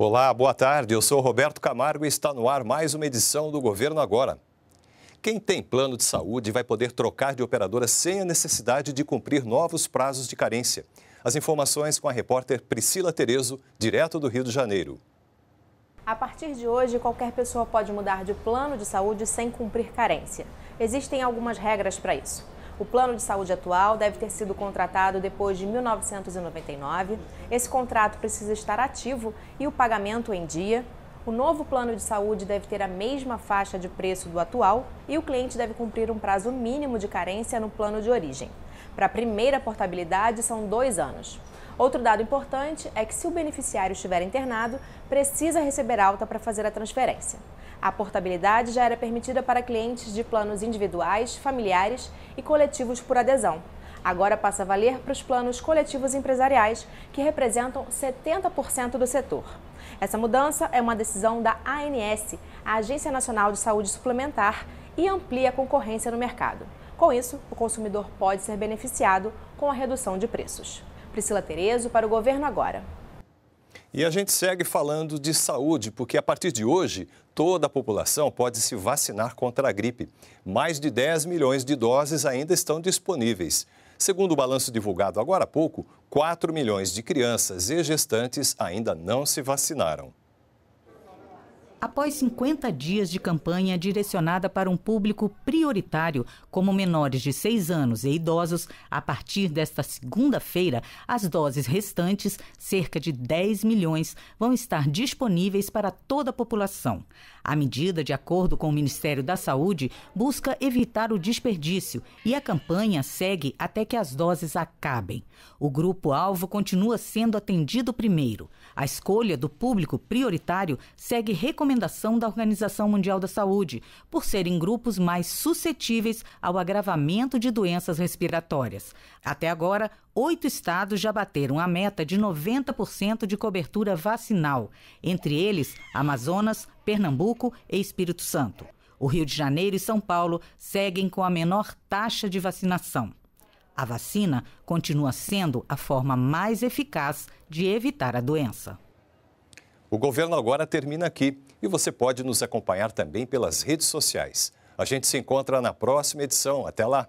Olá, boa tarde. Eu sou Roberto Camargo e está no ar mais uma edição do Governo Agora. Quem tem plano de saúde vai poder trocar de operadora sem a necessidade de cumprir novos prazos de carência. As informações com a repórter Priscila Terezo, direto do Rio de Janeiro. A partir de hoje, qualquer pessoa pode mudar de plano de saúde sem cumprir carência. Existem algumas regras para isso. O plano de saúde atual deve ter sido contratado depois de 1999. Esse contrato precisa estar ativo e o pagamento em dia. O novo plano de saúde deve ter a mesma faixa de preço do atual e o cliente deve cumprir um prazo mínimo de carência no plano de origem. Para a primeira portabilidade, são dois anos. Outro dado importante é que, se o beneficiário estiver internado, precisa receber alta para fazer a transferência. A portabilidade já era permitida para clientes de planos individuais, familiares e coletivos por adesão. Agora passa a valer para os planos coletivos empresariais, que representam 70% do setor. Essa mudança é uma decisão da ANS, a Agência Nacional de Saúde Suplementar, e amplia a concorrência no mercado. Com isso, o consumidor pode ser beneficiado com a redução de preços. Priscila Terezo para o Governo Agora. E a gente segue falando de saúde, porque a partir de hoje, toda a população pode se vacinar contra a gripe. Mais de 10 milhões de doses ainda estão disponíveis. Segundo o balanço divulgado agora há pouco, 4 milhões de crianças e gestantes ainda não se vacinaram. Após 50 dias de campanha direcionada para um público prioritário, como menores de 6 anos e idosos, a partir desta segunda-feira, as doses restantes, cerca de 10 milhões, vão estar disponíveis para toda a população. A medida, de acordo com o Ministério da Saúde, busca evitar o desperdício e a campanha segue até que as doses acabem. O grupo-alvo continua sendo atendido primeiro. A escolha do público prioritário segue recomendação da Organização Mundial da Saúde, por serem grupos mais suscetíveis ao agravamento de doenças respiratórias. Até agora, oito estados já bateram a meta de 90% de cobertura vacinal, entre eles Amazonas, Pernambuco e Espírito Santo. O Rio de Janeiro e São Paulo seguem com a menor taxa de vacinação. A vacina continua sendo a forma mais eficaz de evitar a doença. O governo agora termina aqui e você pode nos acompanhar também pelas redes sociais. A gente se encontra na próxima edição. Até lá!